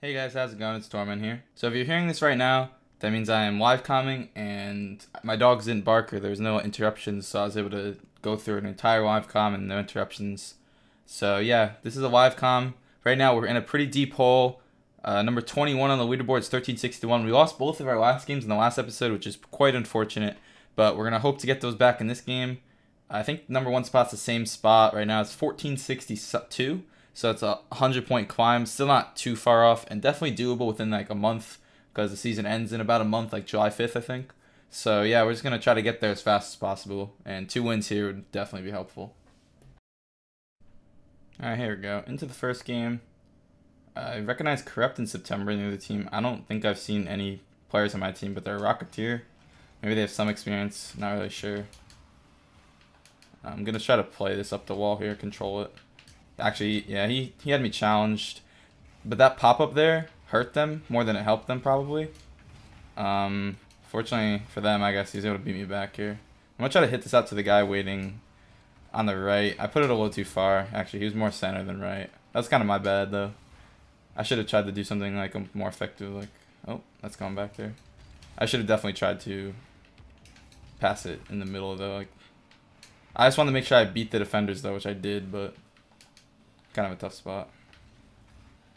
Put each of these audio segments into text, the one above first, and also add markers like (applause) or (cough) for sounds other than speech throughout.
Hey guys, how's it going? It's Torment here. So if you're hearing this right now, that means I am live comming and my dogs didn't bark or there was no interruptions, so I was able to go through an entire live com and no interruptions. So yeah, this is a live com. Right now we're in a pretty deep hole. Uh, number 21 on the leaderboard is 1361. We lost both of our last games in the last episode, which is quite unfortunate, but we're gonna hope to get those back in this game. I think number one spot's the same spot right now. It's 1462. So it's a 100 point climb. Still not too far off and definitely doable within like a month because the season ends in about a month, like July 5th, I think. So yeah, we're just going to try to get there as fast as possible. And two wins here would definitely be helpful. Alright, here we go. Into the first game. I recognize Corrupt in September near the other team. I don't think I've seen any players on my team, but they're a Rocketeer. Maybe they have some experience. Not really sure. I'm going to try to play this up the wall here, control it. Actually, yeah, he, he had me challenged. But that pop-up there hurt them more than it helped them, probably. Um, fortunately for them, I guess he's able to beat me back here. I'm going to try to hit this out to the guy waiting on the right. I put it a little too far. Actually, he was more center than right. That's kind of my bad, though. I should have tried to do something like a more effective. Like, oh, that's going back there. I should have definitely tried to pass it in the middle, though. Like, I just wanted to make sure I beat the defenders, though, which I did, but kind of a tough spot.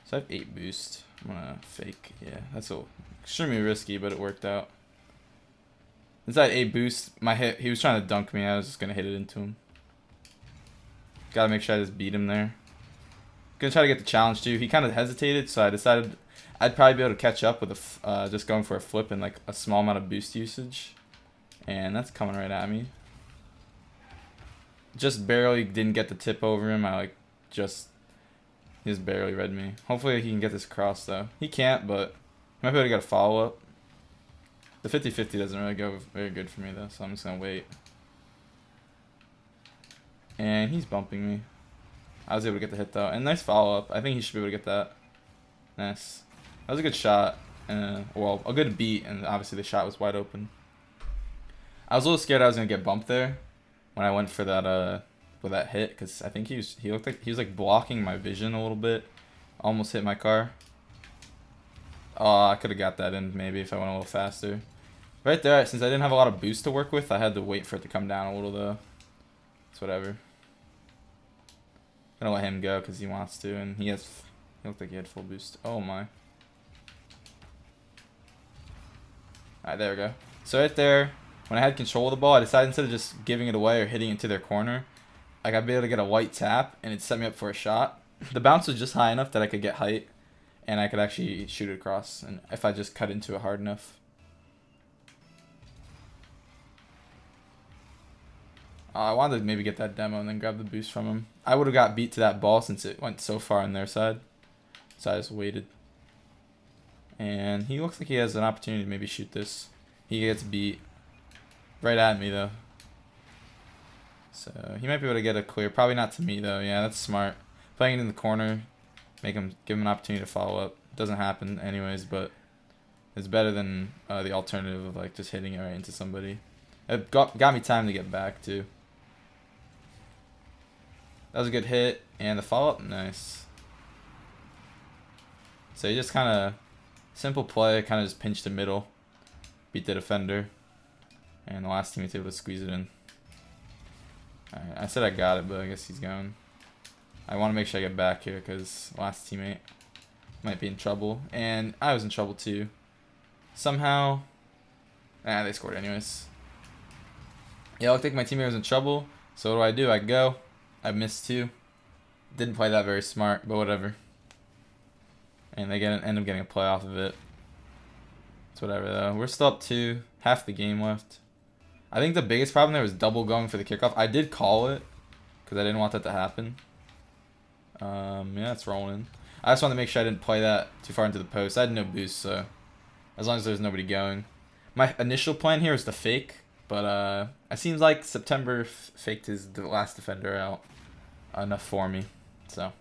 So I have 8 boost. I'm gonna fake. Yeah, that's a, extremely risky, but it worked out. Inside 8 boost, my hit, he was trying to dunk me. I was just gonna hit it into him. Gotta make sure I just beat him there. Gonna try to get the challenge too. He kind of hesitated, so I decided I'd probably be able to catch up with a, uh, just going for a flip and like a small amount of boost usage. And that's coming right at me. Just barely didn't get the tip over him. I like just he just barely read me. Hopefully he can get this across though. He can't, but he might be able to get a follow up. The 50-50 doesn't really go very good for me though, so I'm just gonna wait. And he's bumping me. I was able to get the hit though. And nice follow up. I think he should be able to get that. Nice. That was a good shot. And well, a good beat, and obviously the shot was wide open. I was a little scared I was gonna get bumped there when I went for that uh with that hit because I think he was he looked like he was like blocking my vision a little bit. Almost hit my car. Oh, I could have got that in maybe if I went a little faster. Right there, since I didn't have a lot of boost to work with, I had to wait for it to come down a little though. It's whatever. Gonna let him go because he wants to, and he has. He looked like he had full boost. Oh my. Alright, there we go. So right there, when I had control of the ball, I decided instead of just giving it away or hitting it to their corner, like I'd be able to get a white tap and it set me up for a shot. The bounce was just high enough that I could get height and I could actually shoot it across and if I just cut into it hard enough. Uh, I wanted to maybe get that demo and then grab the boost from him. I would have got beat to that ball since it went so far on their side. So I just waited. And he looks like he has an opportunity to maybe shoot this. He gets beat. Right at me though. So he might be able to get a clear. Probably not to me though. Yeah, that's smart. Playing in the corner, make him give him an opportunity to follow up. Doesn't happen anyways, but it's better than uh, the alternative of like just hitting it right into somebody. It got got me time to get back too. That was a good hit and the follow up, nice. So he just kind of simple play, kind of just pinched the middle, beat the defender, and the last teammate's able to squeeze it in. Right, I said I got it, but I guess he's gone. I want to make sure I get back here because last teammate might be in trouble. And I was in trouble too. Somehow. Ah, they scored anyways. Yeah, I think my teammate was in trouble. So what do I do? I go. I missed two. Didn't play that very smart, but whatever. And they get end up getting a play off of it. It's whatever though. We're still up two. Half the game left. I think the biggest problem there was double going for the kickoff. I did call it because I didn't want that to happen. Um, yeah, it's rolling. I just wanted to make sure I didn't play that too far into the post. I had no boost, so as long as there's nobody going. My initial plan here is to fake, but uh, it seems like September faked his last defender out enough for me, so.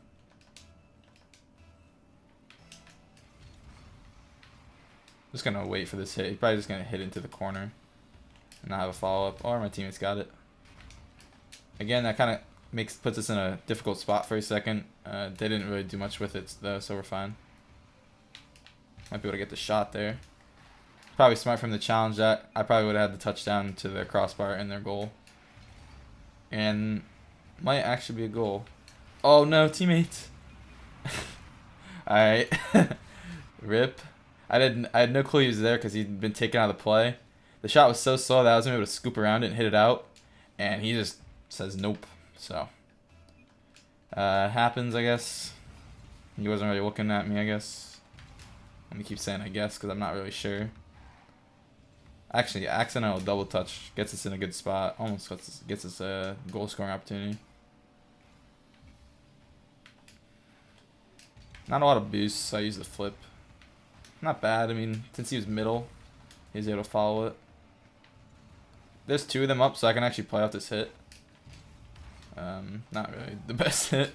Just gonna wait for this hit. He's probably just gonna hit into the corner and not have a follow-up. Or my teammates got it. Again, that kind of makes puts us in a difficult spot for a second. Uh, they didn't really do much with it, though, so we're fine. Might be able to get the shot there. Probably smart from the challenge that. I probably would have had the touchdown to their crossbar and their goal. And might actually be a goal. Oh no, teammate. (laughs) Alright. (laughs) Rip. I didn't I had no clue he was there because he'd been taken out of the play. The shot was so slow that I wasn't able to scoop around it and hit it out. And he just says nope. So uh happens I guess. He wasn't really looking at me, I guess. Let me keep saying I guess because I'm not really sure. Actually, accidental double touch gets us in a good spot. Almost gets us, gets us a goal scoring opportunity. Not a lot of boosts, so I use the flip. Not bad. I mean, since he was middle, he was able to follow it. There's two of them up, so I can actually play off this hit. Um, not really the (laughs) best hit.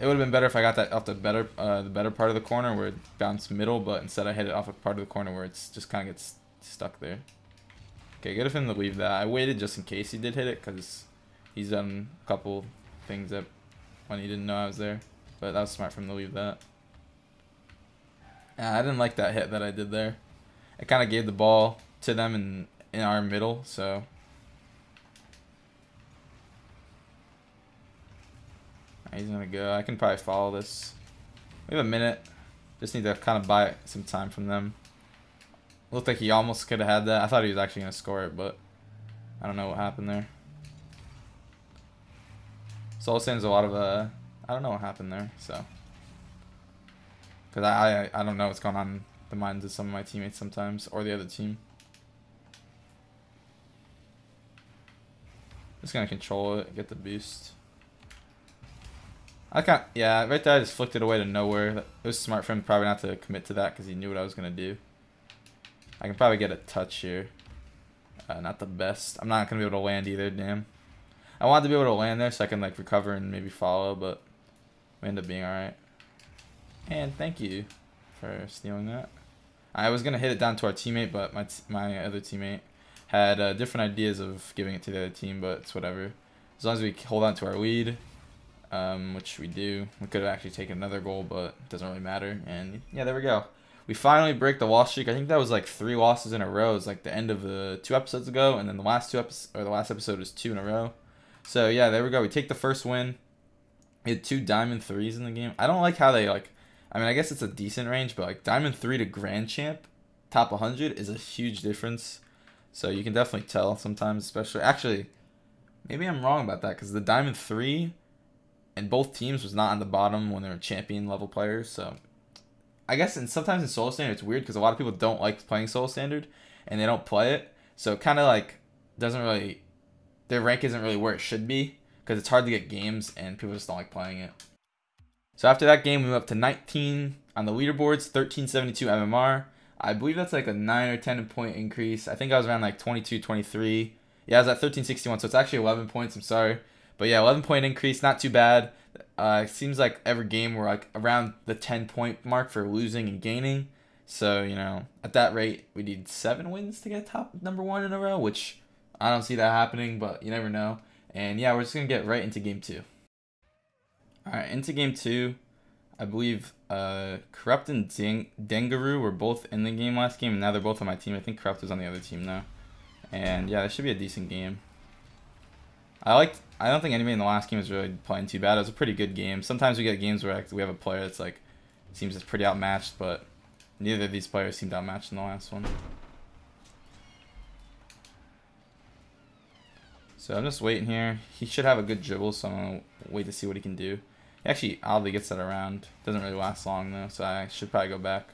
It would have been better if I got that off the better uh, the better part of the corner where it bounced middle, but instead I hit it off a part of the corner where it's just kind of gets stuck there. Okay, good of him to leave that. I waited just in case he did hit it because he's done a couple things that when he didn't know I was there. But that was smart for him to leave that. Yeah, I didn't like that hit that I did there. I kind of gave the ball to them in, in our middle, so. He's to go. I can probably follow this. We have a minute. Just need to kind of buy some time from them. Looked like he almost could have had that. I thought he was actually to score it, but I don't know what happened there. Soul Sand's a lot of, uh, I don't know what happened there, so. Because I, I, I don't know what's going on in the minds of some of my teammates sometimes, or the other team. Just to control it, get the boost. I can't, yeah, right there I just flicked it away to nowhere. It was smart for him probably not to commit to that because he knew what I was going to do. I can probably get a touch here. Uh, not the best. I'm not going to be able to land either, damn. I wanted to be able to land there so I can like recover and maybe follow, but we end up being alright. And thank you for stealing that. I was going to hit it down to our teammate, but my, my other teammate had uh, different ideas of giving it to the other team, but it's whatever. As long as we hold on to our lead, um, which we do. We could have actually taken another goal, but it doesn't really matter. And yeah, there we go. We finally break the loss streak. I think that was like three losses in a row. It was like the end of the two episodes ago, and then the last two episodes or the last episode was two in a row. So yeah, there we go. We take the first win. We had two diamond threes in the game. I don't like how they like. I mean, I guess it's a decent range, but like diamond three to grand champ, top 100 is a huge difference. So you can definitely tell sometimes, especially actually, maybe I'm wrong about that because the diamond three, and both teams was not on the bottom when they were champion level players. So I guess and sometimes in solo standard it's weird because a lot of people don't like playing solo standard and they don't play it. So kind of like doesn't really their rank isn't really where it should be because it's hard to get games and people just don't like playing it. So after that game, we went up to 19 on the leaderboards, 1372 MMR. I believe that's like a 9 or 10 point increase. I think I was around like 22, 23. Yeah, I was at 1361, so it's actually 11 points. I'm sorry. But yeah, 11 point increase, not too bad. Uh, it seems like every game we're like around the 10 point mark for losing and gaining. So, you know, at that rate, we need seven wins to get top number one in a row, which I don't see that happening, but you never know. And yeah, we're just going to get right into game two. All right, into game two. I believe uh, Corrupt and Deng- Dengaroo were both in the game last game, and now they're both on my team. I think Corrupt is on the other team now. And yeah, this should be a decent game. I like. I don't think anybody in the last game was really playing too bad. It was a pretty good game. Sometimes we get games where we have a player that's like seems it's pretty outmatched, but neither of these players seemed outmatched in the last one. So I'm just waiting here. He should have a good dribble, so I'm to wait to see what he can do. He actually oddly gets that around. Doesn't really last long, though, so I should probably go back.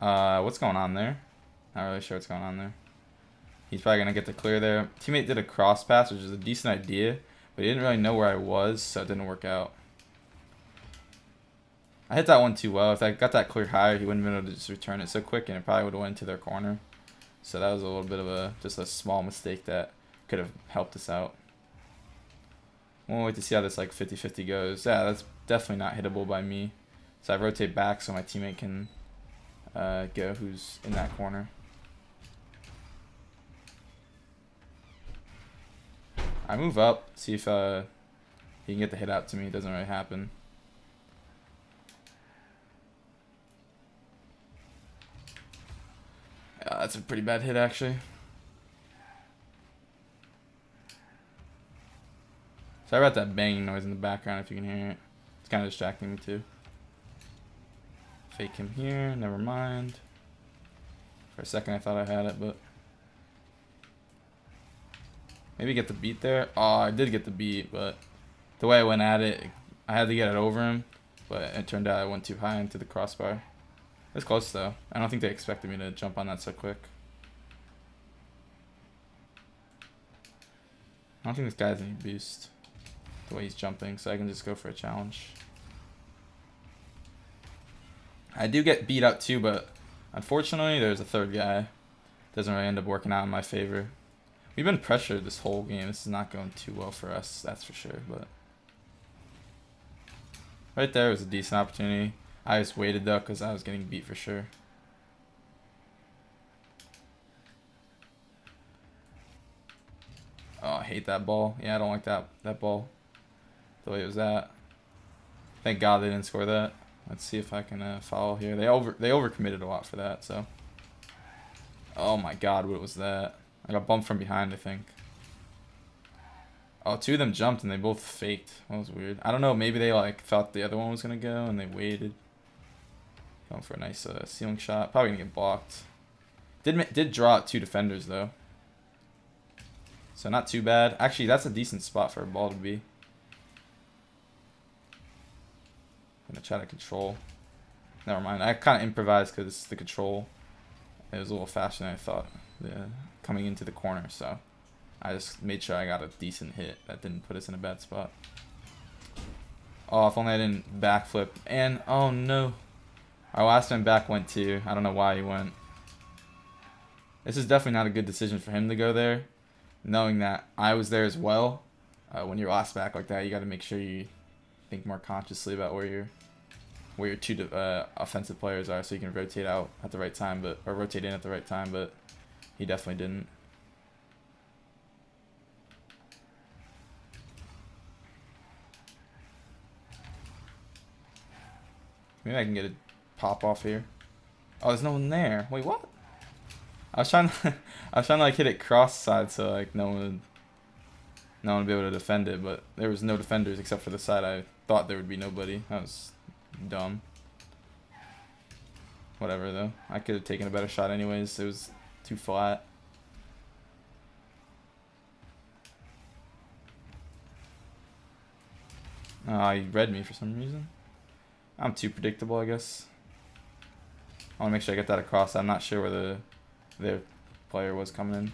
Uh, what's going on there? Not really sure what's going on there. He's probably going to get the clear there. Teammate did a cross pass, which is a decent idea, but he didn't really know where I was, so it didn't work out. I hit that one too well. If I got that clear higher, he wouldn't have been able to just return it so quick, and it probably would have went to their corner. So that was a little bit of a just a small mistake that could have helped us out. We'll wait to see how this like 50-50 goes. Yeah, that's definitely not hittable by me. So I rotate back so my teammate can uh, go who's in that corner. I move up, see if uh, he can get the hit out to me. It doesn't really happen. Uh, that's a pretty bad hit, actually. Sorry about that banging noise in the background if you can hear it. It's kind of distracting me, too. Fake him here. Never mind. For a second, I thought I had it, but... Maybe get the beat there. Oh, I did get the beat, but the way I went at it, I had to get it over him. But it turned out I went too high into the crossbar. It's close though. I don't think they expected me to jump on that so quick. I don't think this guy has any boost the way he's jumping, so I can just go for a challenge. I do get beat up too, but unfortunately there's a third guy. Doesn't really end up working out in my favor. We've been pressured this whole game. This is not going too well for us, that's for sure. But Right there was a decent opportunity. I just waited though because I was getting beat for sure. Oh, I hate that ball. Yeah, I don't like that that ball. The way it was at. Thank God they didn't score that. Let's see if I can uh, follow here. They over they overcommitted a lot for that. So. Oh my God, what was that? I got bumped from behind. I think. Oh, two of them jumped and they both faked. That was weird. I don't know. Maybe they like thought the other one was gonna go and they waited. Going for a nice uh, ceiling shot. Probably gonna get blocked. Did did draw two defenders though. So not too bad. Actually, that's a decent spot for a ball to be. I'm gonna try to control. Never mind. I kind of improvised because the control. It was a little faster than I thought. Yeah, coming into the corner. So. I just made sure I got a decent hit that didn't put us in a bad spot. Oh, if only I didn't backflip. And, oh no. Our last man back went too. I don't know why he went. This is definitely not a good decision for him to go there. Knowing that I was there as well. Uh, when you're last back like that, you got to make sure you think more consciously about where your where your two uh, offensive players are, so you can rotate out at the right time, but or rotate in at the right time. But he definitely didn't. Maybe I can get a pop off here. Oh, there's no one there. Wait, what? I was trying to, (laughs) I was trying to like hit it cross side so like no one would, no one would be able to defend it, but there was no defenders except for the side I thought there would be nobody. That was dumb. Whatever though. I could have taken a better shot anyways. It was too flat. Oh, ah, he read me for some reason. I'm too predictable, I guess. I want to make sure I get that across. I'm not sure where the their player was coming in.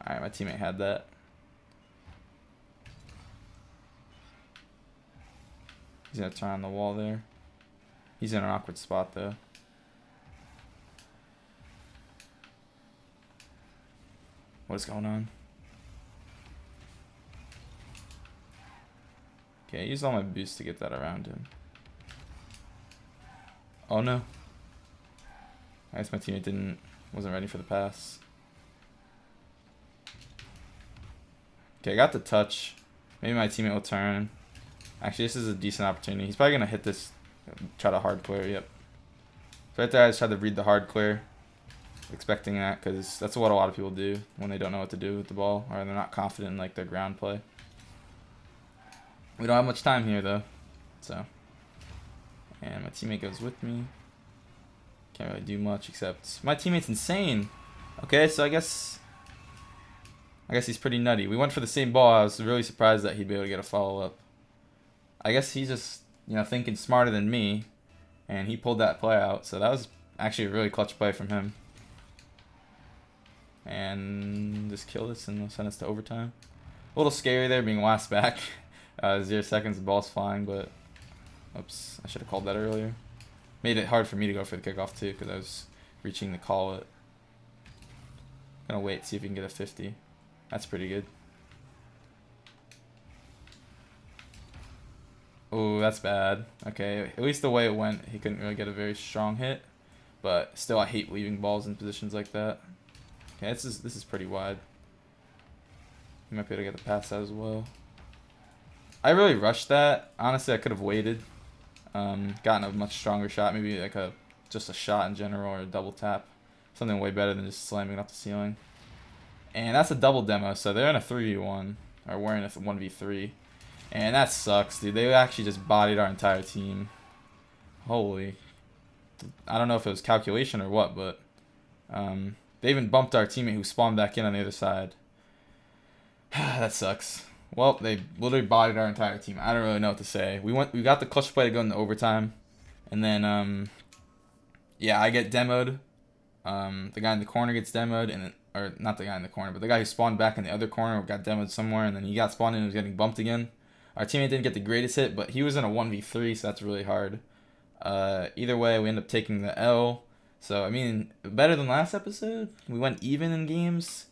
Alright, my teammate had that. He's going to turn on the wall there. He's in an awkward spot, though. What is going on? Okay, I used all my boost to get that around him. Oh no. I guess my teammate didn't wasn't ready for the pass. Okay, I got the touch. Maybe my teammate will turn. Actually, this is a decent opportunity. He's probably gonna hit this, try to hard clear. Yep. So right there, I just tried to read the hard clear, expecting that because that's what a lot of people do when they don't know what to do with the ball or they're not confident in like their ground play. We don't have much time here, though. So. And my teammate goes with me. Can't really do much except... My teammate's insane! Okay, so I guess... I guess he's pretty nutty. We went for the same ball. I was really surprised that he'd be able to get a follow-up. I guess he's just, you know, thinking smarter than me. And he pulled that play out. So that was actually a really clutch play from him. And just kill us and send us to overtime. A little scary there being last back. (laughs) Uh, zero seconds, the ball's flying, but... Oops, I should have called that earlier. Made it hard for me to go for the kickoff, too, because I was reaching to call it. Gonna wait, see if we can get a 50. That's pretty good. Oh, that's bad. Okay, at least the way it went, he couldn't really get a very strong hit. But still, I hate leaving balls in positions like that. Okay, this is, this is pretty wide. He might be able to get the pass out as well. I really rushed that. Honestly, I could have waited. Um, gotten a much stronger shot. Maybe like a just a shot in general or a double tap. something way better than just slamming it off the ceiling. And that's a double demo, so they're in a 3v1, or we're in a 1v3. And that sucks, dude. They actually just bodied our entire team. Holy. I don't know if it was calculation or what, but um, they even bumped our teammate who spawned back in on the other side. (sighs) that sucks. Well, they literally bodied our entire team. I don't really know what to say. We went, we got the clutch play to go into overtime, and then um, yeah, I get demoed. Um, the guy in the corner gets demoed, and or not the guy in the corner, but the guy who spawned back in the other corner got demoed somewhere, and then he got spawned in and was getting bumped again. Our teammate didn't get the greatest hit, but he was in a 1v3, so that's really hard. Uh, either way, we end up taking the L. So, I mean, better than last episode. We went even in games.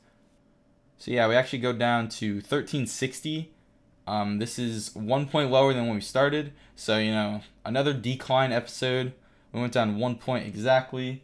So, yeah, we actually go down to 1360. Um, this is one point lower than when we started. So, you know, another decline episode. We went down one point exactly.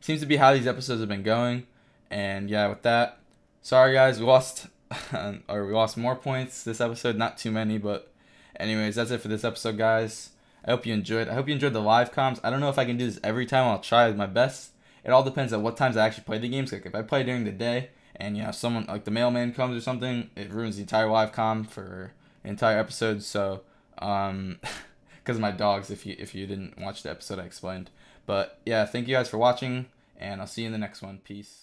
Seems to be how these episodes have been going. And, yeah, with that, sorry, guys, we lost (laughs) or we lost more points this episode. Not too many, but anyways, that's it for this episode, guys. I hope you enjoyed. I hope you enjoyed the live comms. I don't know if I can do this every time. I'll try my best. It all depends on what times I actually play the games. Like if I play during the day and you know someone like the mailman comes or something, it ruins the entire live com for entire episode. So um, (laughs) because my dogs. If you if you didn't watch the episode, I explained. But yeah, thank you guys for watching, and I'll see you in the next one. Peace.